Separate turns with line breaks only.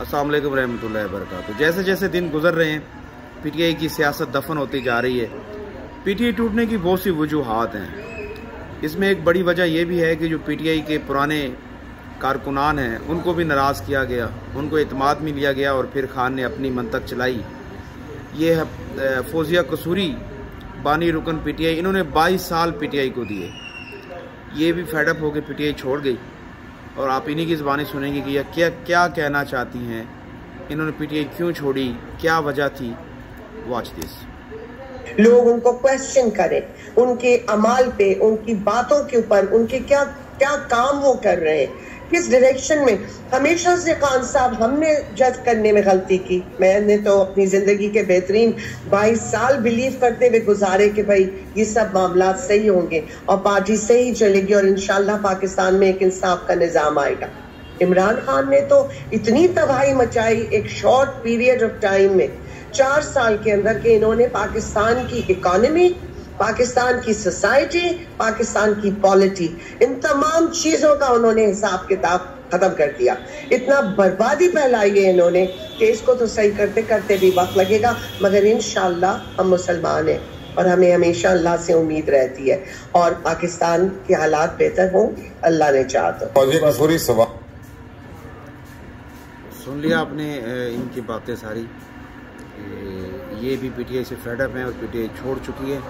अस्सलाम वालेकुम रहमतुल्लाहि जैसे जैसे दिन गुजर रहे हैं, पीटीआई की सियासत दफन होती जा रही है, पीटीआई टूटने की बहुत सी वजूहत हैं। इसमें एक बड़ी वजह यह भी है कि जो पीटीआई के पुराने कारकुनान हैं, उनको भी नाराज़ किया गया, उनको अतमाद में लिया गया और फिर खान ने अपनी मंतक चलाई। ये फौजिया कसूरी, बानी रुकन पीटीआई, इन्होंने 22 साल पीटीआई को दिए। ये भी फेडअप होकर पीटीआई छोड़ गई। और आप इन्हीं की ज़बानी सुनेंगे कि यह क्या क्या कहना चाहती हैं? इन्होंने पीटीआई क्यों छोड़ी? क्या वजह थी? वॉच दिस
लोग उनको क्वेश्चन करें, उनके अमाल पे, उनकी बातों के ऊपर, उनके क्या क्या काम वो कर रहे हैं? किस डायरेक्शन में? हमेशा से खान साहब हमने जज करने में गलती की। मैंने तो अपनी ज़िंदगी के बेहतरीन 22 साल बिलीव करते हुए गुजारे कि भाई, ये सब मामला सही होंगे और पार्टी सही चलेगी और इनशाला पाकिस्तान में एक इंसाफ का निज़ाम आएगा। इमरान खान ने तो इतनी तबाही मचाई एक शॉर्ट पीरियड ऑफ़ टाइम में। चार साल के अंदर के इन्होंने पाकिस्तान की इकोनॉमी पाकिस्तान की सोसाइटी पाकिस्तान की पॉलिटी। इन तमाम चीज़ों का उन्होंने हिसाब किताब खत्म कर दिया। इतना बर्बादी फैलाई है इन्होंने कि इसको तो सही करते करते भी वक्त लगेगा मगर इन हम मुसलमान हैं और हमें हमेशा अल्लाह से उम्मीद रहती है और पाकिस्तान के हालात बेहतर हों अल्लाह ने चाह तो।
सुन लिया आपने इनकी बातें सारी। ये भी पीटीआई से फेडअप हैं और पीटीआई छोड़ चुकी है।